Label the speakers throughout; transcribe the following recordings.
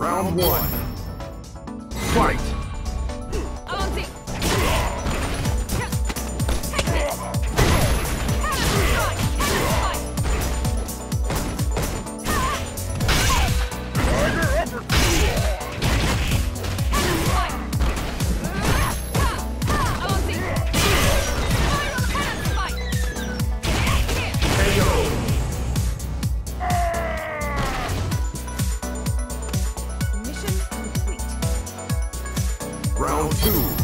Speaker 1: Round one. Fight! Round two.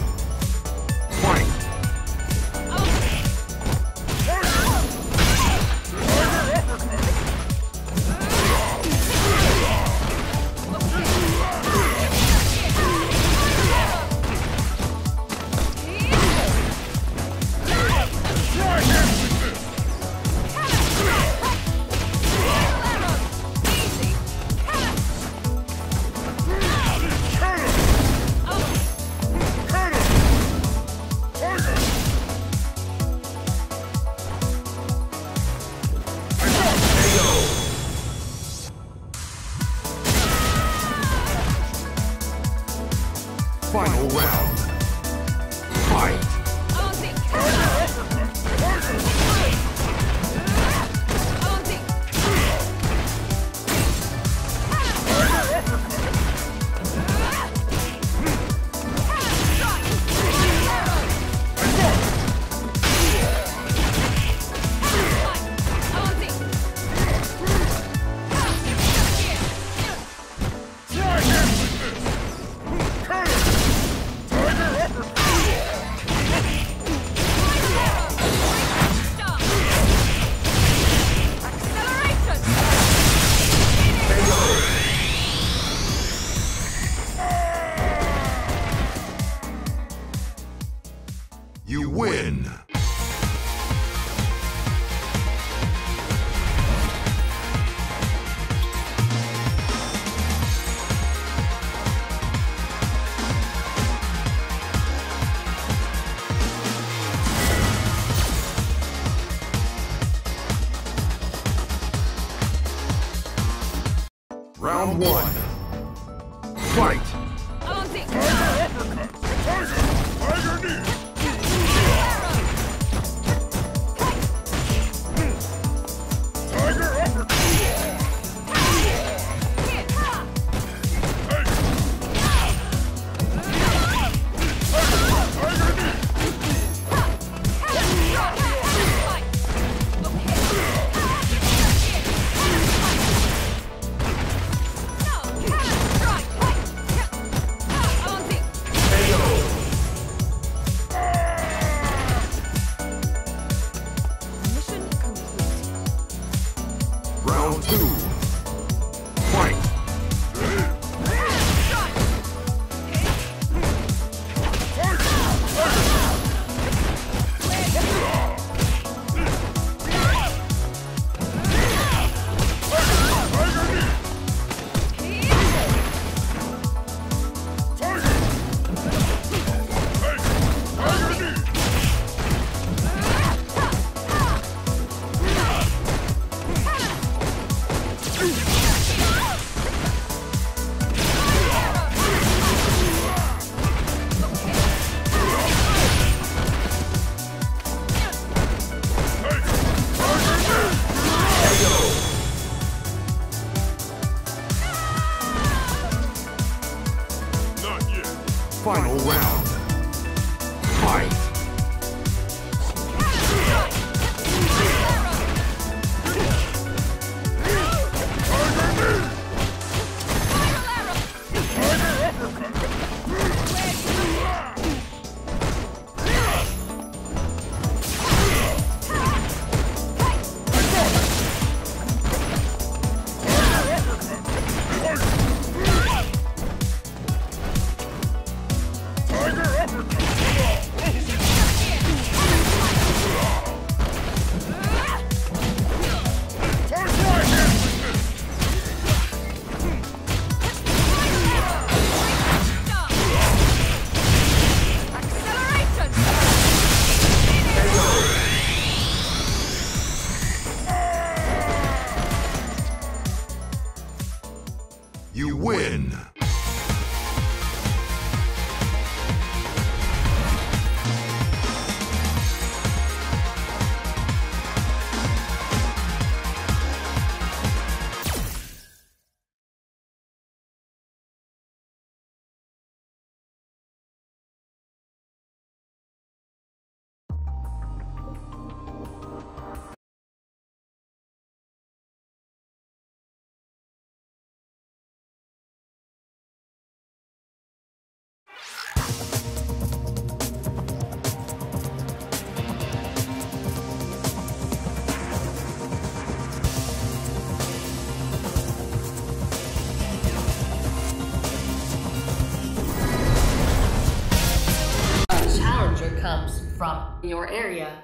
Speaker 2: comes from your area.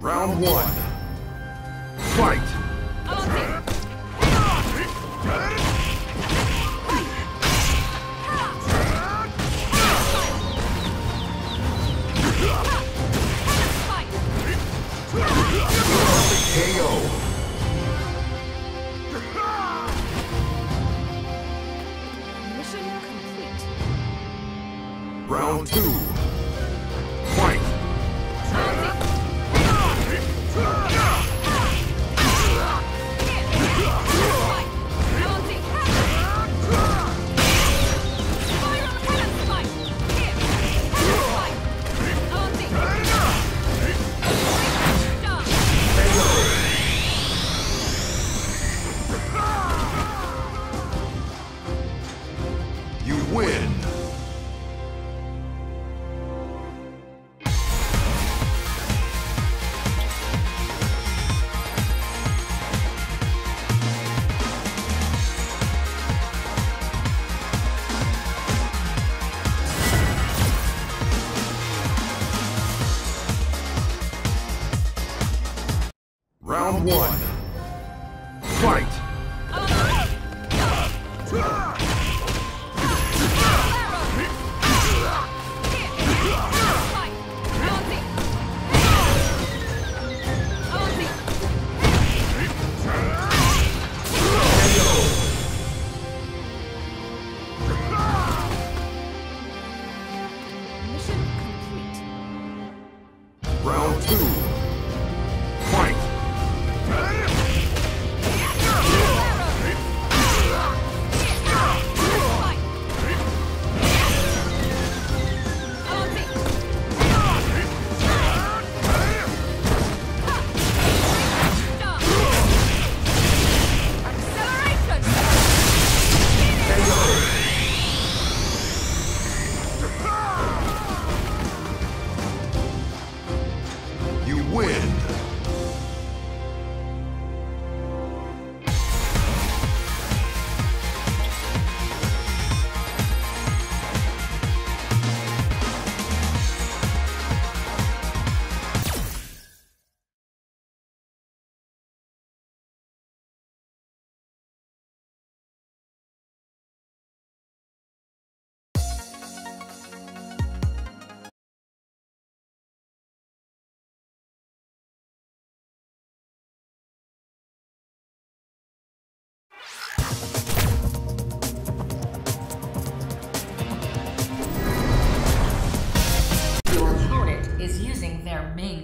Speaker 1: Round one.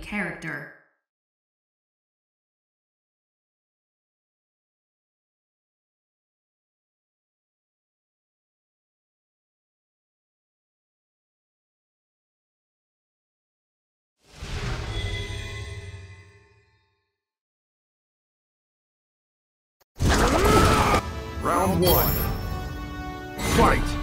Speaker 2: character
Speaker 1: Round one. Fight!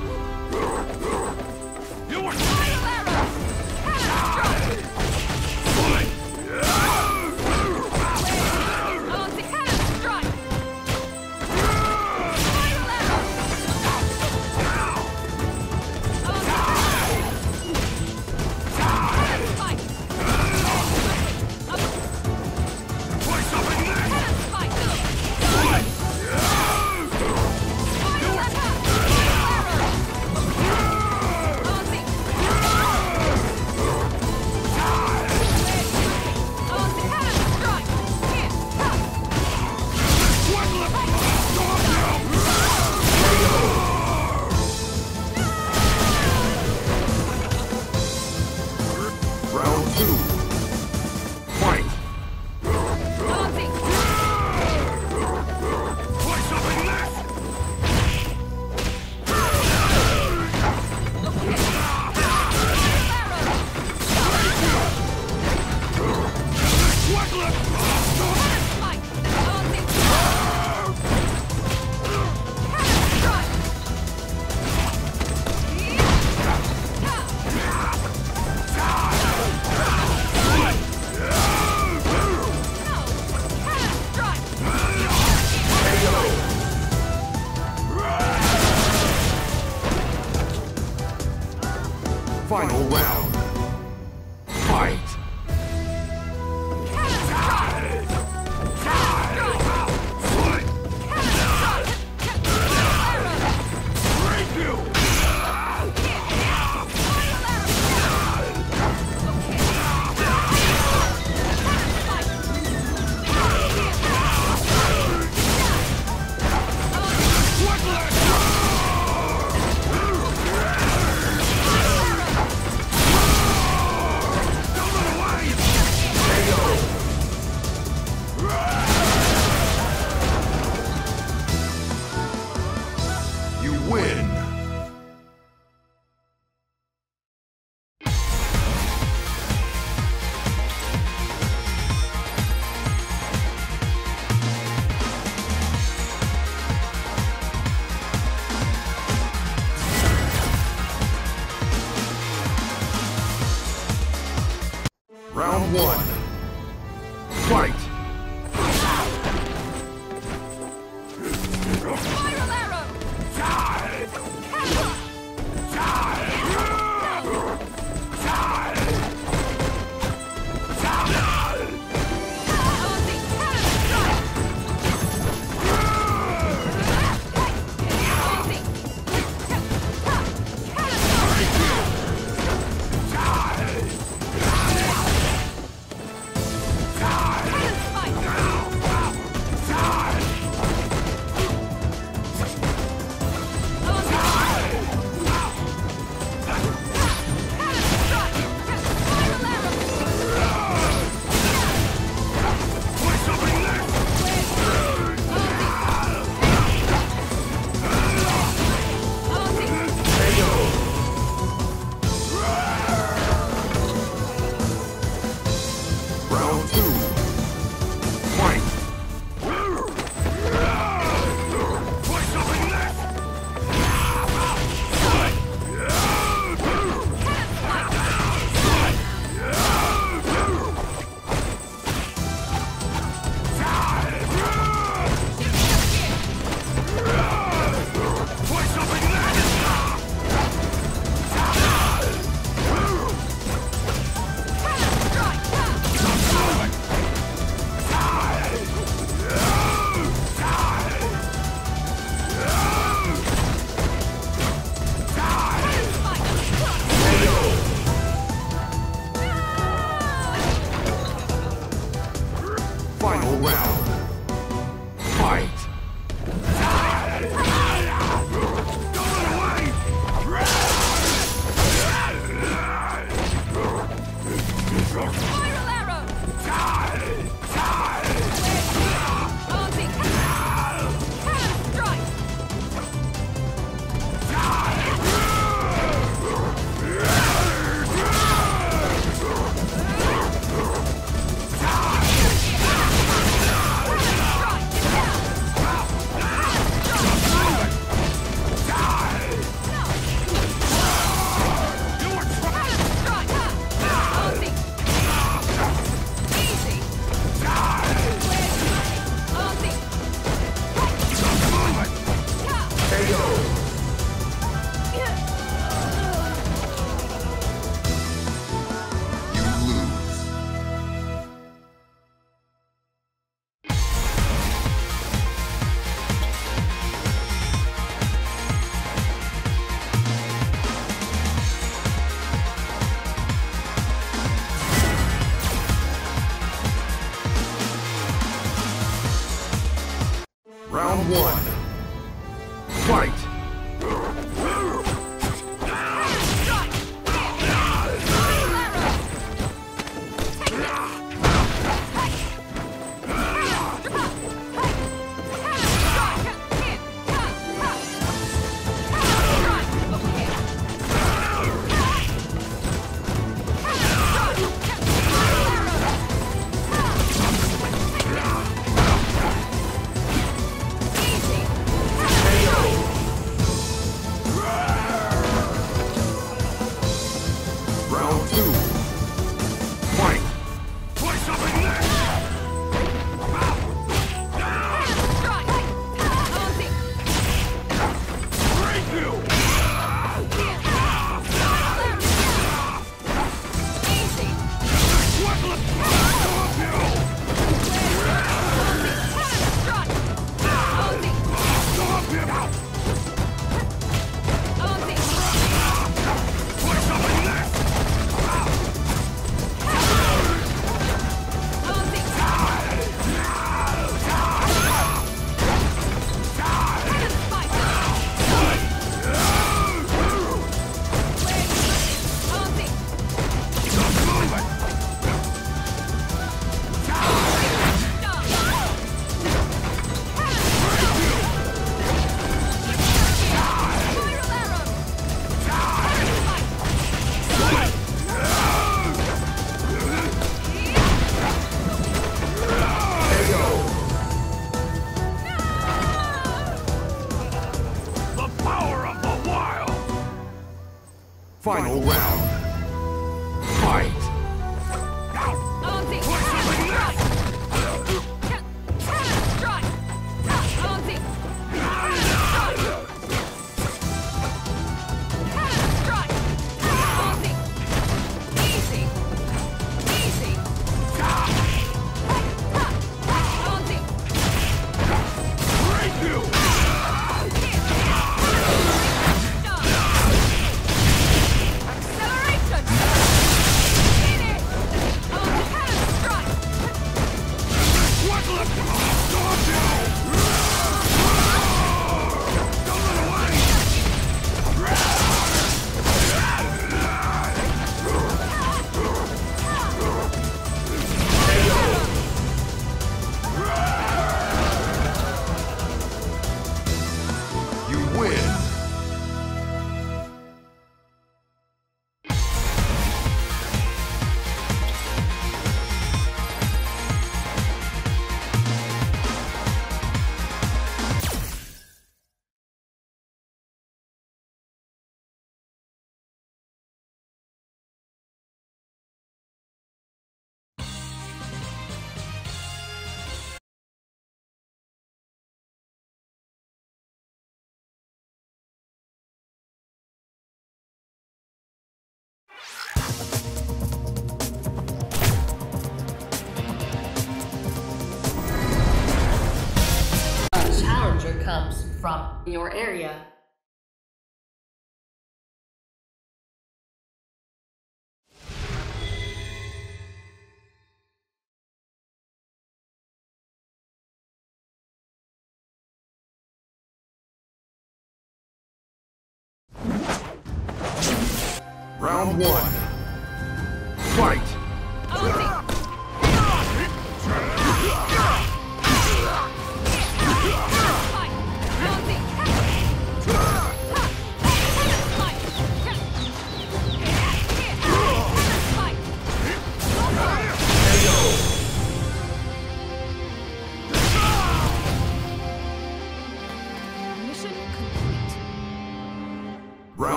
Speaker 1: Final round. Fight!
Speaker 2: From your area.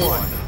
Speaker 1: One.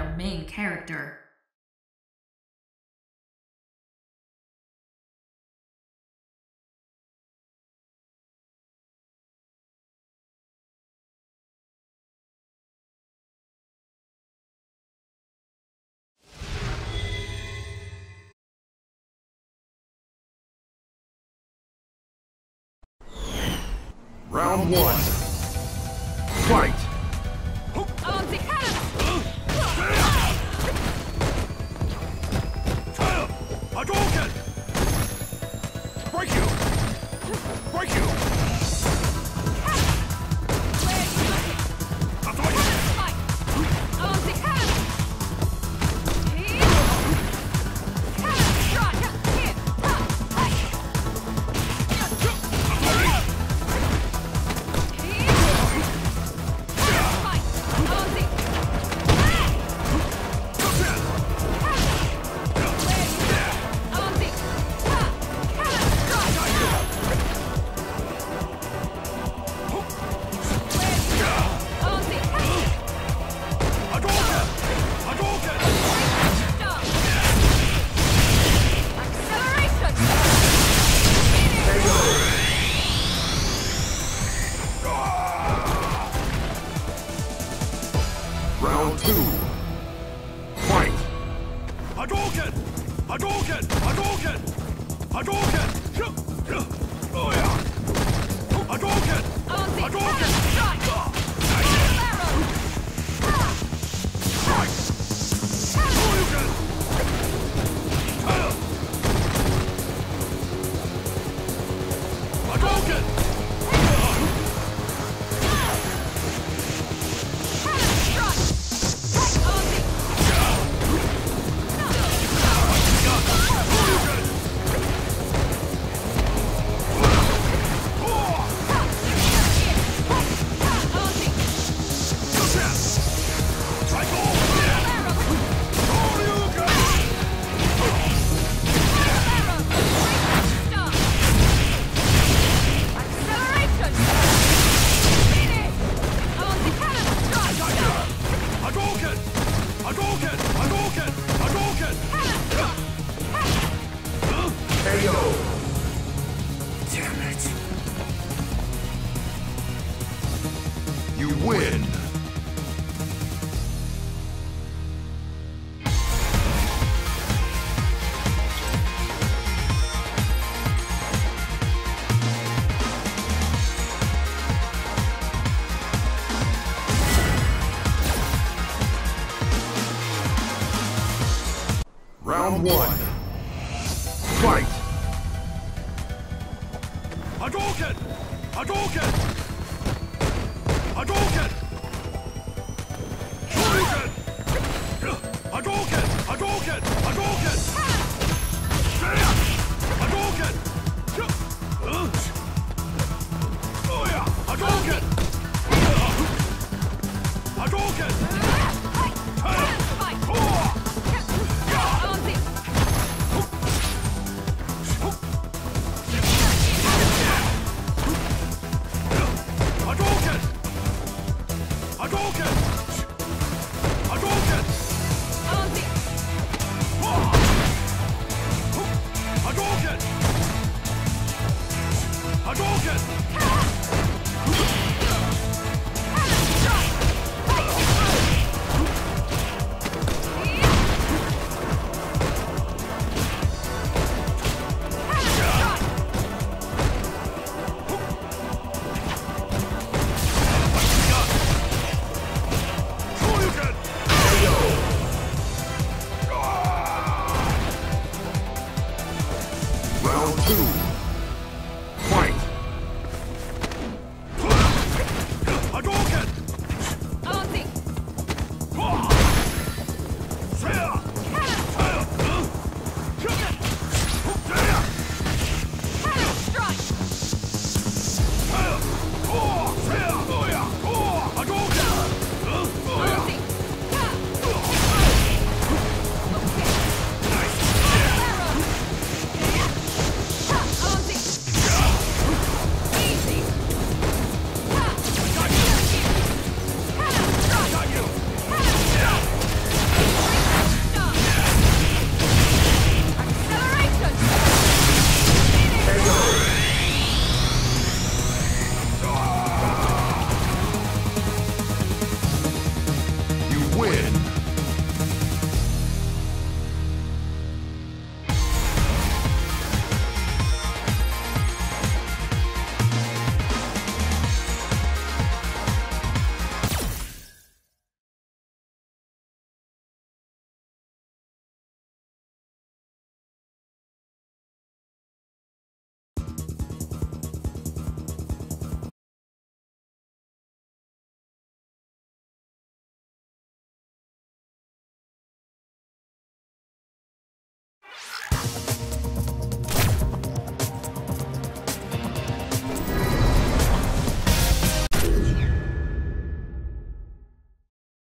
Speaker 2: Their main character.
Speaker 1: Round one. Fight! One.